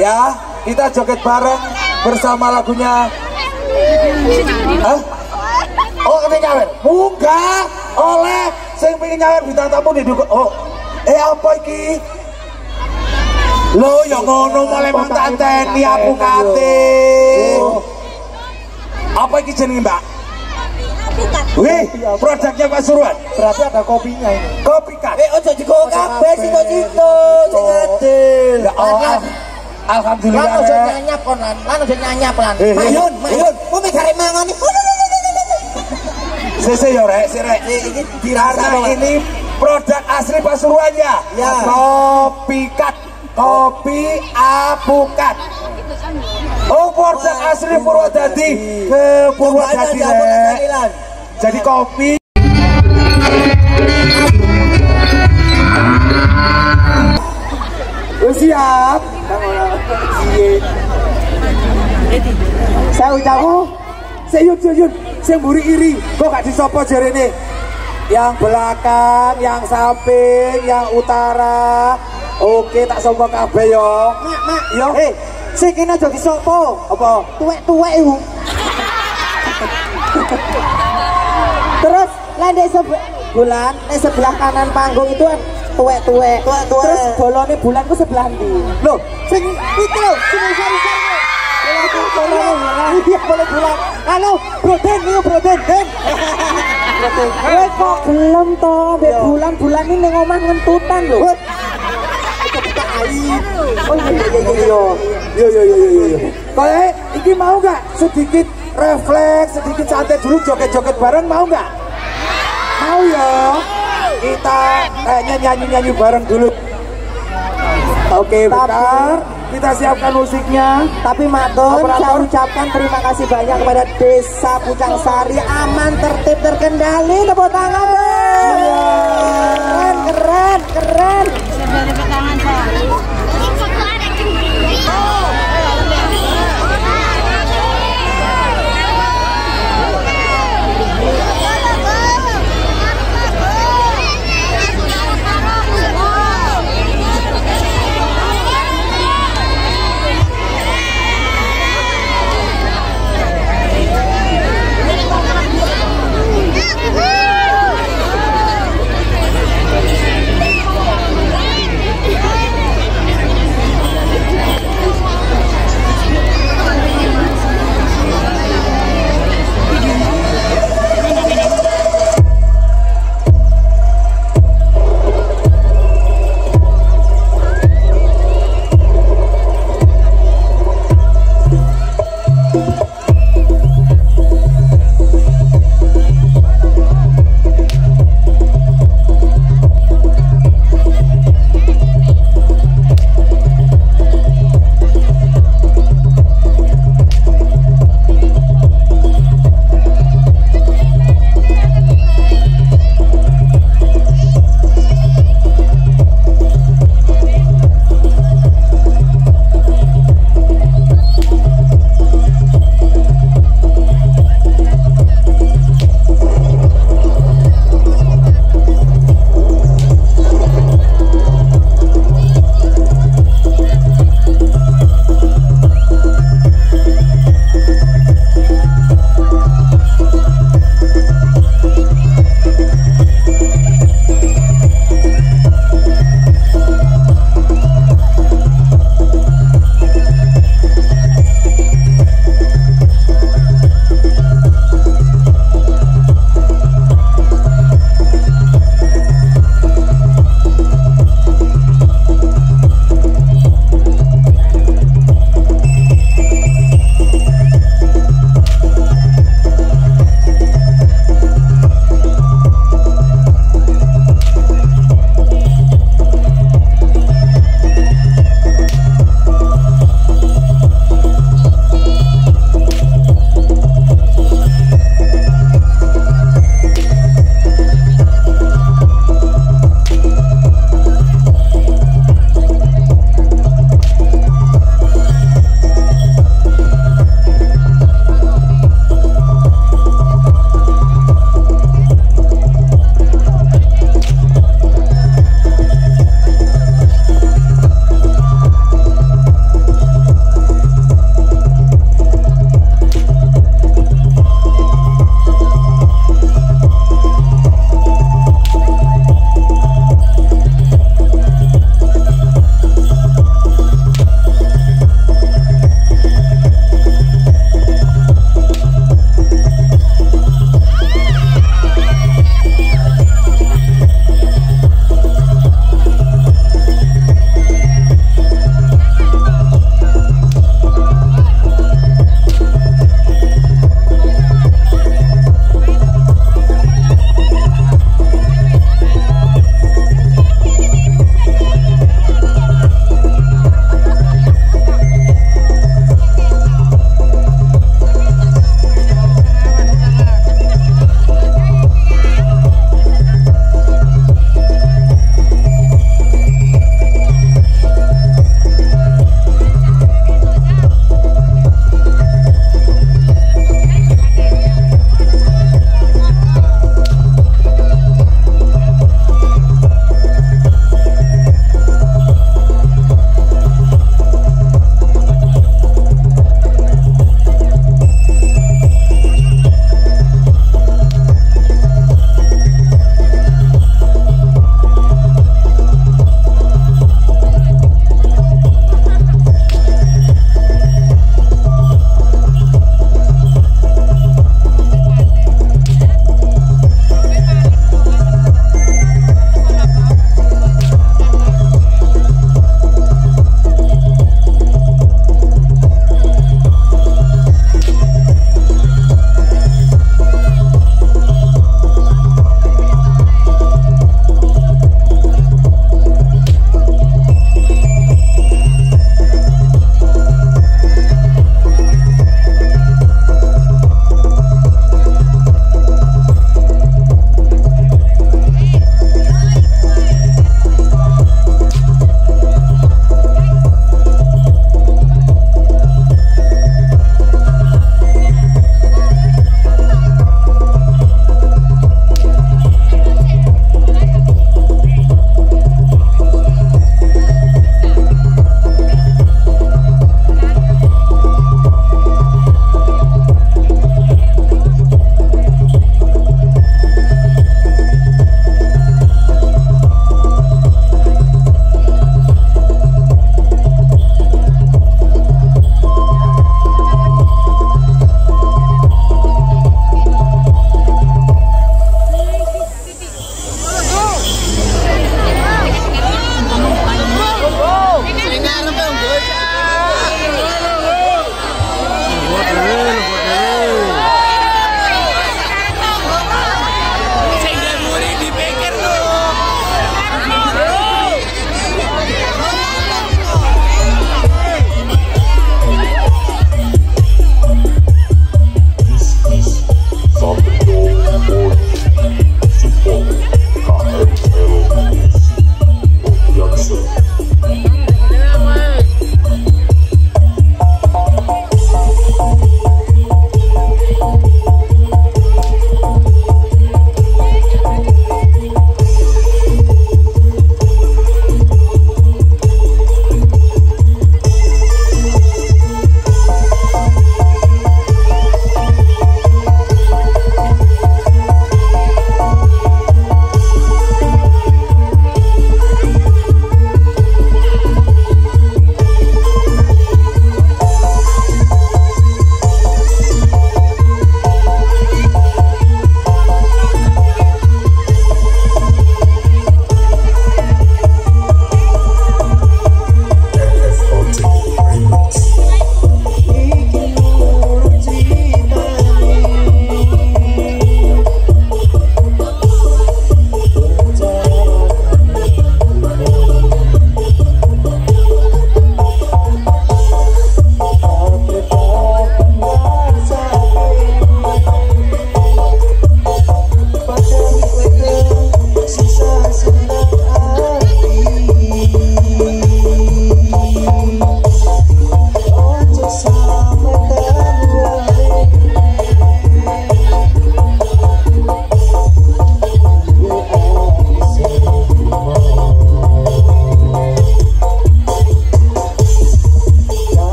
Ya, kita joget bareng bersama lagunya. Hah? Oh, ini nyawer. Munggah oleh sing pengen nyawer bintang tamu di dukun. Oh, eh apa iki? Lo ya ngono mulai mantanteni aku kate. Apa iki jenenge, Mbak? Wih, produknya Pak Suruan. Berarti ada kopinya ini. Kopi kan. Eh ojo digowo kabeh sito-sito sing adil. Ya Allah. Alhamdulillah. Lan Rek. nyanyap kon lan. Lan ojo nyanyap lan. Eh, eh, Mayun, mayun. Mu mek garek mangan iki. Sese ya rek, si rek. Iki dirasa ini produk asli Pasuruan ya. Ya. Kopi kat, kopi apukat. Oh produk asli Purwodadi ke Purwodadi rek. Jadi kopi. Wis siap. Saya ucapku, yun yun, saya mburi iri, kok gak disopo jarene. Yang belakang, yang samping, yang utara. Oke, tak sopo kabeh yo. Mak, mak. Yo. Eh, sing kene aja disopo. Apa? Tuwek-tuwek iku. Terus lah di sebelah bulan, di sebelah kanan panggung itu kan tuwek-tuwek. Tuwek-tuwek. Terus bolone bulan ku sebelah ndi? Loh, Sing itu lho, sing sari-sari. Iya, boleh bulan. Halo, Bro Den, ini Bro Den, Den. Kowe kok gelem to, mbek bulan-bulan ini ning omah ngentutan lho. Oh iya iya iya iya. Yo yo yo yo yo. Kayak iki mau gak sedikit refleks, sedikit santai dulu joget-joget bareng mau gak? Mau ya. Kita kayaknya nyanyi-nyanyi bareng dulu. Oke, bentar. Kita siapkan musiknya. Tapi Maton, Operator. saya ucapkan terima kasih banyak kepada Desa Pucang Sari aman, tertib, terkendali. Tepuk tangan dong. Keren, keren, keren.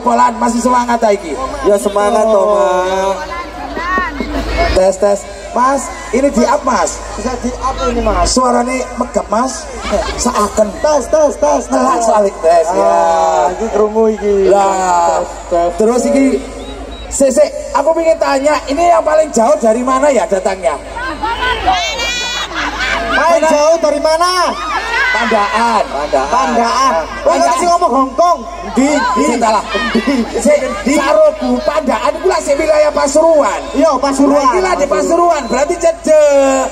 Polan masih semangat ta iki. Ya semangat toh, Mak. Tes tes. Mas, ini di up Mas. Bisa di apa ini mas? Suaranya megap Mas. Seakan. Tes tes tes Nelak salik tes ya. Ah, ini kerungu ini. Lah, terus iki Sese, aku pengen tanya, ini yang paling jauh dari mana ya datangnya? Main jauh dari mana? Pandaan. Pandaan. Oh, ini sih ngomong Hongkong. Di, di, salah. Di Sarobu, Pandaan itu lah si wilayah Pasuruan. Iya, Pasuruan. Lah di Pasuruan, berarti cedek.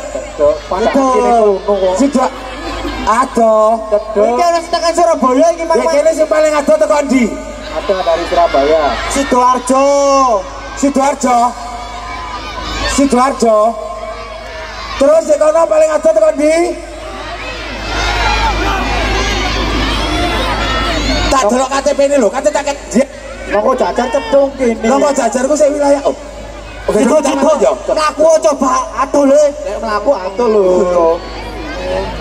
Betul. Sudah, aduh. Ini harus tekan Surabaya ini Ya Mas. kene sing paling adoh teko ndi? Ada dari Surabaya. Sidoarjo. Sidoarjo. Sidoarjo. Terus sing kono paling adoh teko ndi? Tak delok KTP ini lho, KTP tak. Nongko jajan cedung kene. Nongko jajarku saya wilayah. Oh. Oke, kita sido. ya. Melaku coba aduh le. Nek melaku aduh lho.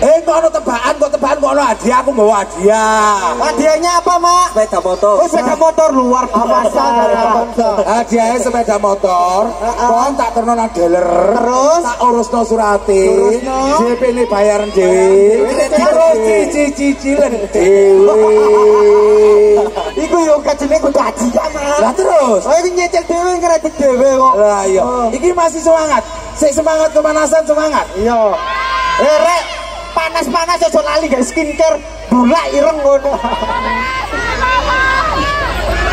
Eh, kok ono tebakan, kok tebakan kok ono hadiah, aku bawa hadiah. Hadiahnya apa, Mak? Sepeda motor. Oh, sepeda motor luar biasa. Hadiahnya sepeda motor, kon tak terno nang dealer. Terus? tak urusno. Urusno? JP ini bayaran dhewe. Terus cici-cicilen dhewe. Iku yo kajene kudu hadiah, Mak. Lah terus? Oh, ini nyecil dhewe kredit dhewe kok. Lah iya, iki masih semangat. Sik semangat kemanasan semangat. Iya. Eh, rek, panas-panas aja lali gak skincare. Bulak ireng ngono.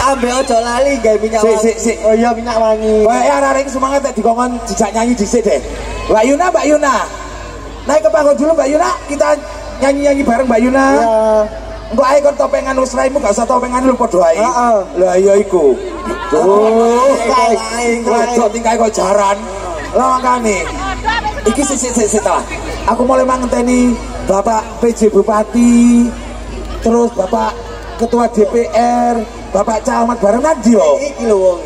Ambil ojo lali gawe minyak wangi. sik sik. Oh iya minyak wangi. Kayak ya iki semangat tak dikongkon dijak nyanyi dhisik deh. Mbak Yuna, Mbak Yuna. Naik ke panggung dulu Mbak Yuna, kita nyanyi-nyanyi bareng Mbak Yuna. Ya. Engko ae kon topengan usraimu gak usah topengan lu padha ae. Heeh. Lah iya iku. Tuh, wedok tingkai kok jaran. Lah makane. Iki sik sik sik sik ta. Aku mulai mangenteni Bapak PJ Bupati, terus Bapak Ketua DPR, Bapak Camat bareng nanti yo. Iki lho wong.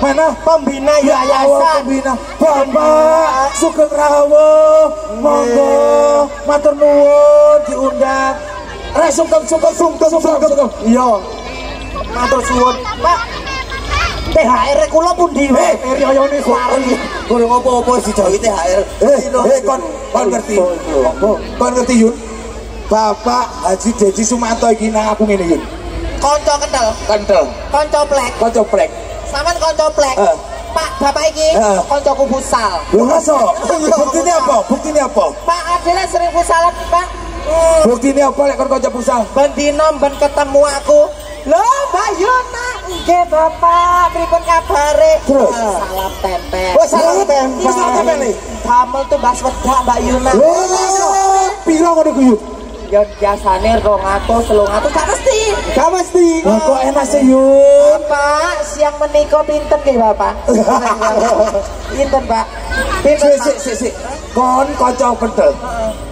Mana? Pembina Ya Allah yayasan. pembina Bapak Sugeng Rawo Monggo Matur nuwun diundang Rek sungkem sungkem sungkem sungkem sungkem Iya. Matur suwun. Pak. THR kula pundi wae? Riyone suari. Kurang apa-apa si Jawi THR. Eh, eh kon kon ngerti Kon ngerti Yun Bapak Haji Deji Sumanto iki nang aku ngene Yun Konco kental, Kentel konco plek. Konco prek Saman konco plek. Eh. Pak, bapak iki Eh. koncoku futsal. Lho ngaso Buktinya apa? Buktinya apa? Pak Adile sering futsalan, Pak. Hmm. Buktinya apa lek kon konco pusal? Ben dino ben ketemu aku. Loh, Mbak Yuna. Nggih, Bapak. Pripun kabare? Terus? Salam tempel. Oh, salam tempel. Mas salam tempel nih? Damel tuh bas wedak, Mbak Yuna. Lho ngaso Piro ngono ku Yun? Ya biasane 200, 300 gak mesti. Gak mesti. Lah kok enak sih Yun Bapak, siang menika pinten nggih, Bapak? Pinten, Pak? Pinten, Sik Pak? sik sik sik. Kon pentel.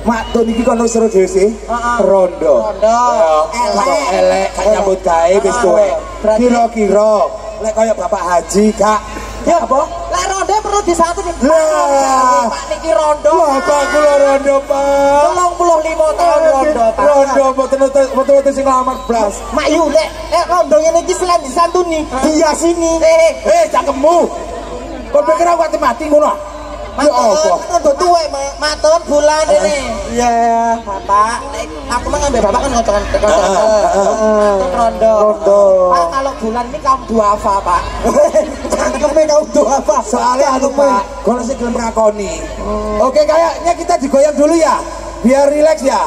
Mak tun iki kono seru dhewe sih. Rondo. Rondo. Ya, Elek. Elek gak nyambut gawe wis tuwek. Berarti- Kira-kira lek kaya Bapak Haji kak Ya apa? Lah perlu disatu nih. Lah. Pak niki rondo. Bapak kula rondo, Pak. 35 tahun rondo, Pak. Rondo mboten mboten sing lamar blas. Mak yu lek eh rondo ngene iki selain disantuni, dia sini. Eh, Eh, cangkemmu. Kok pikir aku mati ngono? Rondo tuwek, Mak. Matur bulan ini. Iya, Bapak. Aku mah ngambil Bapak kan ngocokan Matur rondo. Rondo. Pak, kalau bulan ini kaum duafa, Pak. Cangkeme kaum duafa. Soalnya anu Pak, kalau sih gelem rakoni. Oke, kayaknya kita digoyang dulu ya, biar rileks ya.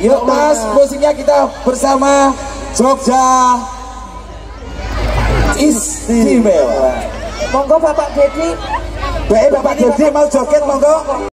Yuk Mas, musiknya kita bersama Jogja Istimewa. Monggo Bapak Dedi Baik Bapak Dedi mau joget monggo.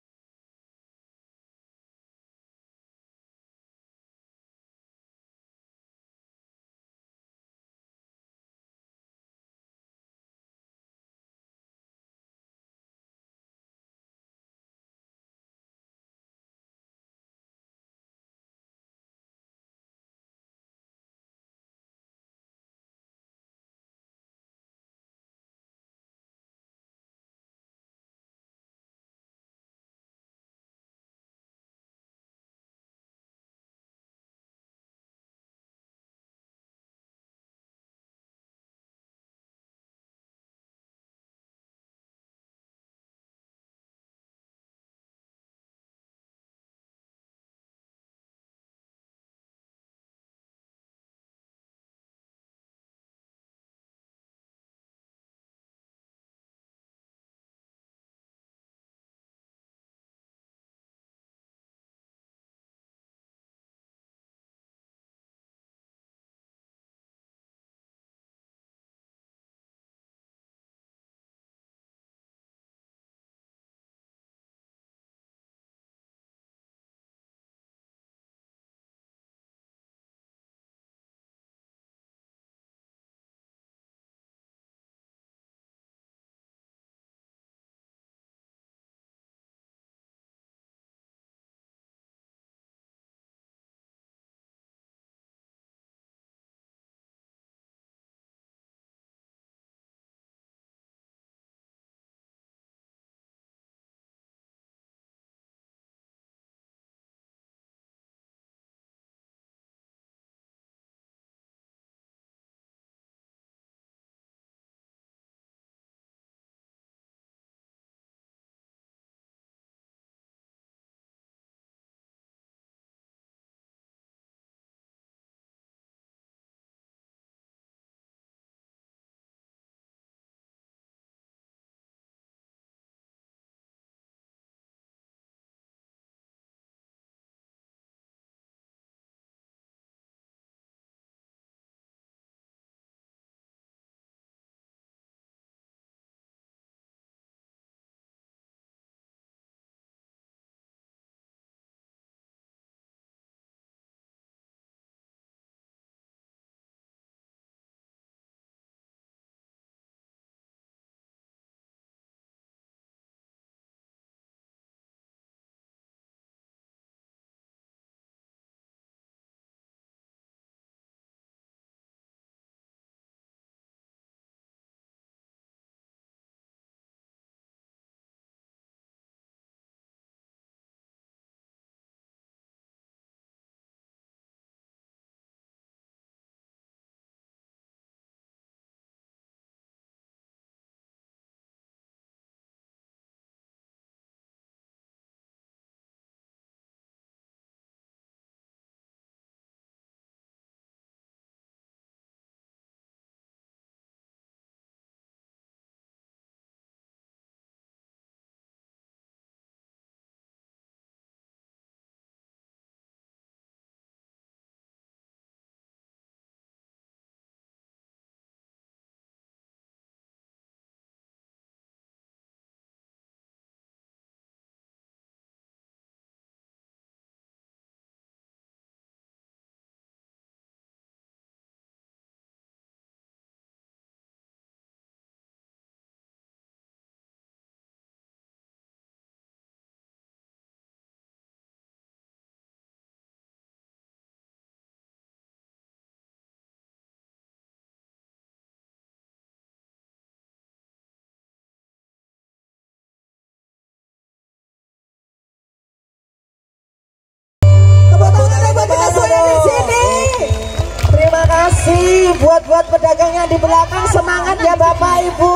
Buat buat pedagangnya di belakang semangat ya Bapak Ibu.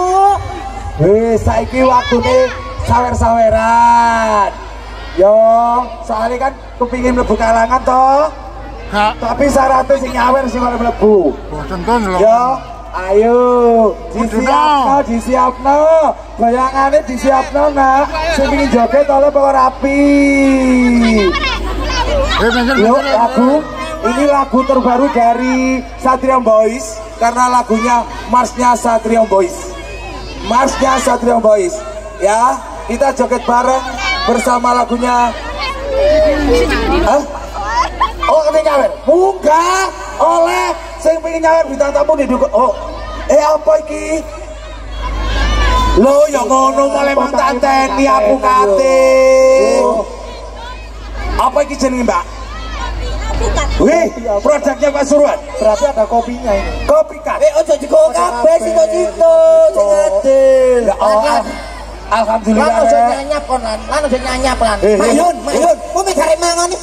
Wis saiki waktune sawer-saweran. Yo, soalnya kan kepingin mlebu kalangan toh. Kak, Tapi syaratnya sing nyawer sing ora mlebu. boten lho. Yo, ayo disiapno, disiapno. Bayangane disiapno nak. Sing pengin joget oleh bawa rapi. Eh, bener, lagu ini lagu terbaru dari Satria Boys karena lagunya Marsnya Satria Boys. Marsnya Satria Boys. Ya, kita joget bareng bersama lagunya Hah? Oh, kepingin nyawer? Munggah oleh sing pengen nyawer bintang tamu didukung. Oh, eh apa iki? Lo ya ngono mulai mantanteni aku kate. Apa iki jenenge, Mbak? Wih, produknya Pak Surwan. Berarti ada kopinya ini. Kopi kat. Eh ojo digowo kabeh sito-sito sing adil. Ya Allah. Lan Alhamdulillah. ojo Rek. nyanyap kon lan, lan ojo nyanyap lan. Eh, eh. Mayun, mayun. Mau mencari mangan nih.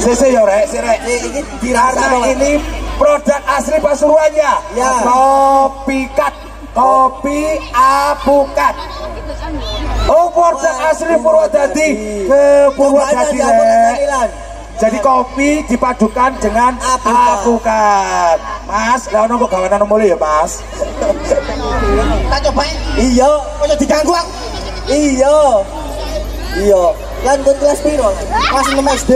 Sese ya rek, si rek. Ini dirasa ini produk asli Pasuruan ya. Ya. Kopi kat, kopi apukat. Oh, produk asli Purwodadi ke Purwodadi rek. Jadi kopi dipadukan dengan Apukat. Mas, lah ono kok gawanan mulai ya, Mas. Tak coba. Iya, Ojo diganggu aku. iya. Iya. Lan kon kelas piro? Kelas 6 SD.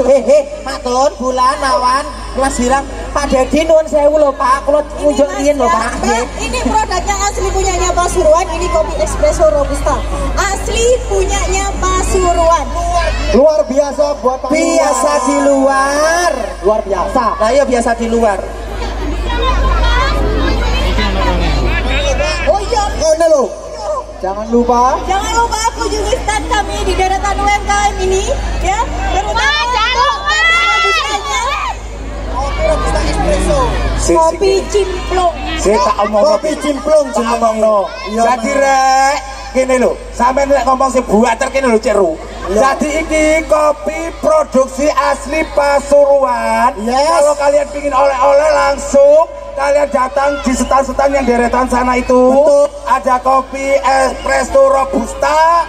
Hehe, matur bulan awan kelas bilang Pak Dedi nuwun sewu lho Pak, kula ngunjuk riyen lho Pak. Ini produknya asli punyanya Pasuruan. Ini kopi espresso robusta. Asli punyanya Pasuruan. Luar biasa buat Pak. Biasa di luar. Luar biasa. Nah, iya biasa di luar. Oh iya. Ngene lho. Jangan lupa Jangan lupa kunjungi stand kami di deretan UMKM ini ya. Terutama Si, kopi cimplung. si tak omong kopi cimplung tak omong no. Iya, Jadi rek, gini lho, sampai nek ngomong si buater kini lho ceru. Jadi ini kopi produksi asli Pasuruan. Yes. Kalau kalian pingin oleh-oleh langsung kalian datang di setan-setan yang deretan sana itu. Betul. Ada kopi espresso robusta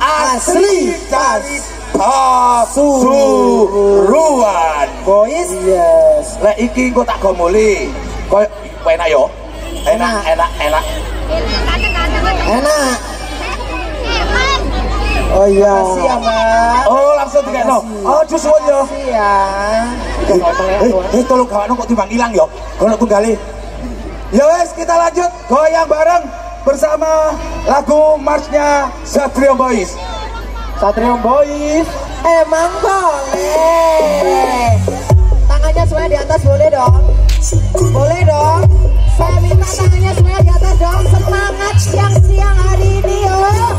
asli dari Pasuruan. boys. Yes. Lek iki engko tak gomoli. Koyo enak yo. Enak, enak, enak. Enak. Oh iya. Makasih ya, Mbak. Oh, langsung dikekno. Oh, jus suwun yo. Iya. Eh, eh tolong gawakno kok timbang ilang yo. Gono tunggali. Ya wes, kita lanjut goyang bareng bersama lagu marsnya Satrio Boys. Satrio Boys. Emang boleh tangannya semuanya di atas boleh dong? Boleh dong? Saya minta tangannya semuanya di atas dong. Semangat siang siang hari ini oh.